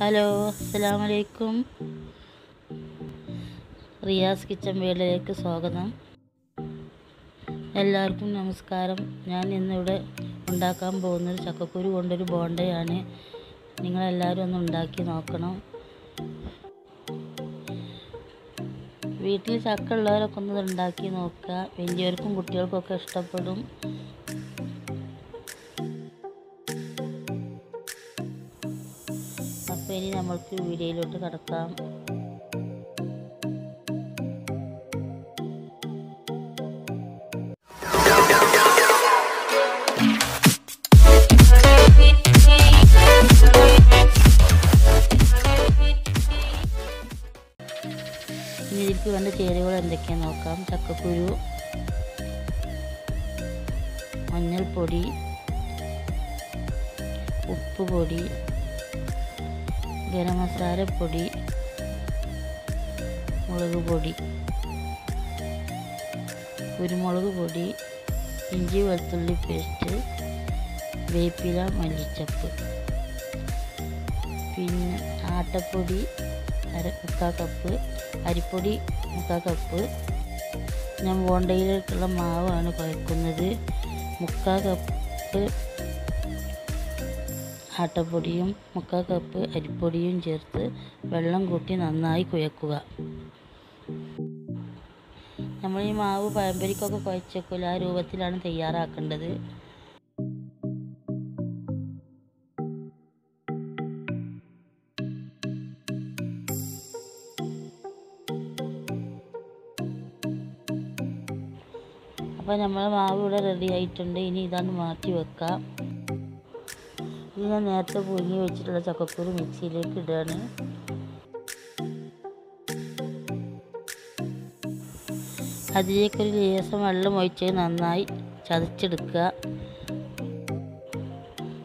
Hello അസ്സാം വലൈക്കും Riyas kitchen വേളിലേക്ക് സ്വാഗതം. എല്ലാവർക്കും നമസ്കാരം. ഞാൻ ഇന്നിവിടെ ഉണ്ടാക്കാൻ പോകുന്നൊരു ചക്കക്കുരു കൊണ്ടൊരു ബോണ്ടയാണ്. നിങ്ങളെല്ലാവരും ഒന്ന് ഉണ്ടാക്കി നോക്കണം. വീട്ടിൽ ചക്ക ഉള്ളവരൊക്കെ ഒന്ന് ഉണ്ടാക്കി നോക്കുക. വലിയവർക്കും കുട്ടികൾക്കൊക്കെ ഇഷ്ടപ്പെടും. നമ്മൾക്ക് വീഡിയോയിലോട്ട് കിടക്കാം. ഇതിലേക്ക് വേണ്ട ചേരുവകൾ എന്തൊക്കെയാണെന്ന് നോക്കാം. ചക്കക്കുരു മഞ്ഞൾപ്പൊടി ഉപ്പ് ഗരം മസാലപ്പൊടി മുളക് പൊടി കുരുമുളക് പൊടി ഇഞ്ചി വെളുത്തുള്ളി പേസ്റ്റ് വേപ്പില മല്ലിച്ചപ്പ്. പിന്നെ ആട്ടപ്പൊടി അര മുക്കാൽ കപ്പ് അരിപ്പൊടി മുക്കാൽ കപ്പ്. ഞാൻ ബോണ്ടയിലേക്കുള്ള മാവാണ് കുഴക്കുന്നത്. മുക്കാൽ കപ്പ് ആട്ടപ്പൊടിയും മുക്കാൽ കപ്പ് അരിപ്പൊടിയും ചേർത്ത് വെള്ളം കൂട്ടി നന്നായി കുഴക്കുക. നമ്മൾ ഈ മാവ് പഴംപൊരിക്കൊക്കെ കുഴച്ചേക്കില്ല ആ രൂപത്തിലാണ് തയ്യാറാക്കേണ്ടത്. അപ്പോൾ നമ്മൾ മാവ് ഇവിടെ റെഡി ആയിട്ടുണ്ട്. ഇനി ഇതാണ് മാറ്റി വെക്കാം. ഇത് ഞാൻ നേരത്തെ പുഴുങ്ങി വെച്ചിട്ടുള്ള ചക്കക്കുരു മിക്സിയിലേക്ക് ഇടുകയാണ്. അതിലേക്കൊരു ലേസം വെള്ളം ഒഴിച്ച് നന്നായി ചതച്ചെടുക്കുക.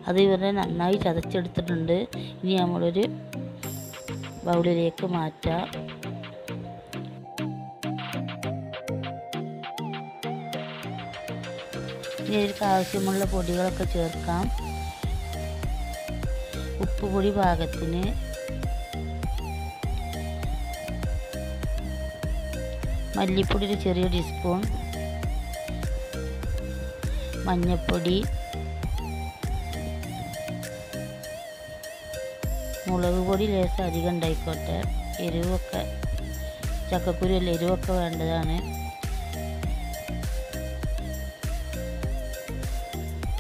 അത് ഇവരെ നന്നായി ചതച്ചെടുത്തിട്ടുണ്ട്. ഇനി നമ്മളൊരു ബൗളിലേക്ക് മാറ്റാം. ഇനി ഇതിലേക്ക് ആവശ്യമുള്ള പൊടികളൊക്കെ ചേർക്കാം. ഉപ്പ് പൊടി പാകത്തിന് മല്ലിപ്പൊടി ഒരു ചെറിയ ടീസ്പൂൺ മഞ്ഞൾപ്പൊടി മുളക് പൊടി ലേശം അധികം ഉണ്ടായിക്കോട്ടെ. എരിവൊക്കെ ചക്കക്കുരു അല്ല എരിവൊക്കെ വേണ്ടതാണ്.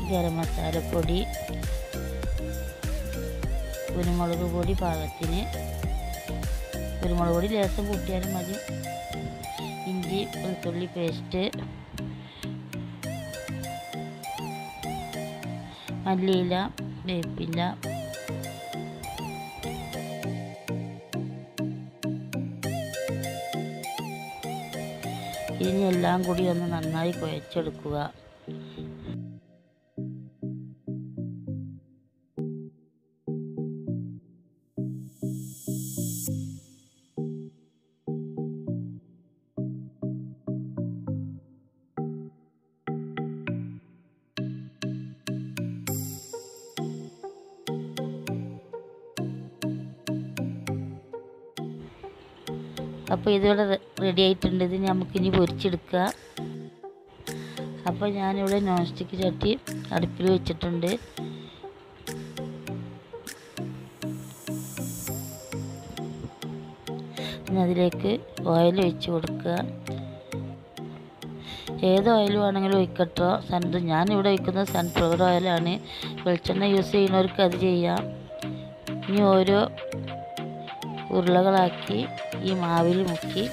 ഗരം മസാലപ്പൊടി കുരുമുളക് പൊടി പാകത്തിന് കുരുമുളക് പൊടി ലേശം കൂട്ടിയാലും മതി. ഇഞ്ചി വെളുത്തുള്ളി പേസ്റ്റ് മല്ലിയില വേപ്പില. ഇതിനെല്ലാം കൂടി ഒന്ന് നന്നായി കുഴച്ചെടുക്കുക. അപ്പോൾ ഇതിവിടെ റെഡി ആയിട്ടുണ്ട്. ഇത് നമുക്കിനി പൊരിച്ചെടുക്കുക. അപ്പോൾ ഞാനിവിടെ നോൺ സ്റ്റിക്ക് ചട്ടി അടുപ്പിൽ വെച്ചിട്ടുണ്ട്. ഇനി അതിലേക്ക് ഓയിൽ ഒഴിച്ച് കൊടുക്കുക. ഏത് ഓയിൽ വേണമെങ്കിലും ഒഴിക്കട്ടോ. സൺ ഞാനിവിടെ ഒഴിക്കുന്നത് സൺഫ്ലവർ ഓയിലാണ് വെളിച്ചെണ്ണ യൂസ് ചെയ്യുന്നവർക്ക് അത് ചെയ്യാം. ഇനി ഓരോ ഉരുളകളാക്കി ഈ മാവിൽ മുക്കി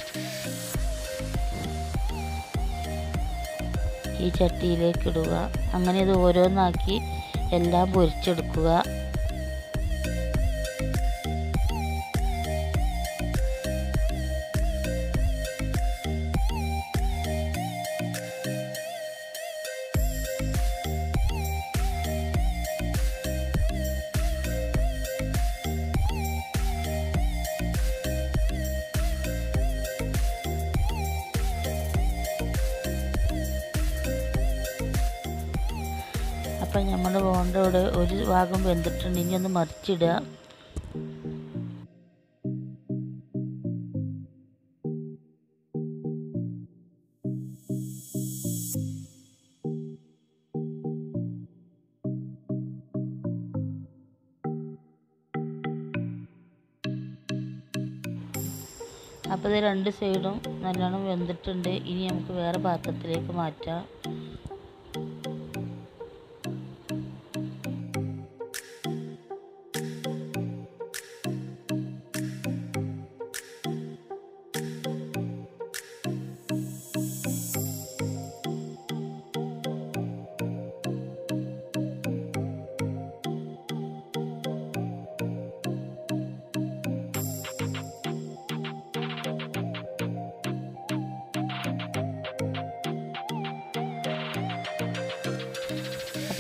ഈ ചട്ടിയിലേക്ക് ഇടുക. അങ്ങനെ ഇത് ഓരോന്നാക്കി എല്ലാം പൊരിച്ചെടുക്കുക. അപ്പം നമ്മൾ ബോണ്ട ഒരു ഭാഗം വെന്തിട്ടുണ്ട്. ഇനി ഒന്ന് മറിച്ചിടുക. അപ്പോൾ ഇത് രണ്ട് സൈഡും നല്ലോണം വെന്തിട്ടുണ്ട്. ഇനി നമുക്ക് വേറെ പാത്രത്തിലേക്ക് മാറ്റാം.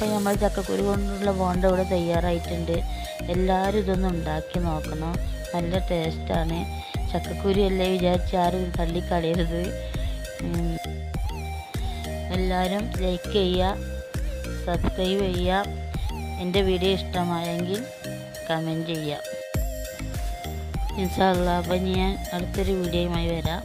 അപ്പോൾ നമ്മൾ ചക്കക്കുരു കൊണ്ടുള്ള ബോണ്ട ഇവിടെ തയ്യാറായിട്ടുണ്ട്. എല്ലാവരും ഇതൊന്ന് ഉണ്ടാക്കി നോക്കണം. നല്ല ടേസ്റ്റാണ് ചക്കക്കുരു അല്ലേ വിചാരിച്ച് ആരും തള്ളിക്കളയരുത്. എല്ലാവരും ലൈക്ക് ചെയ്യുക സബ്സ്ക്രൈബ് ചെയ്യുക. എന്റെ വീഡിയോ ഇഷ്ടമായെങ്കിൽ കമന്റ് ചെയ്യുക. ഇൻഷാല്ല അപ്പം ഞാൻ അടുത്തൊരു വീഡിയോയുമായി വരാം.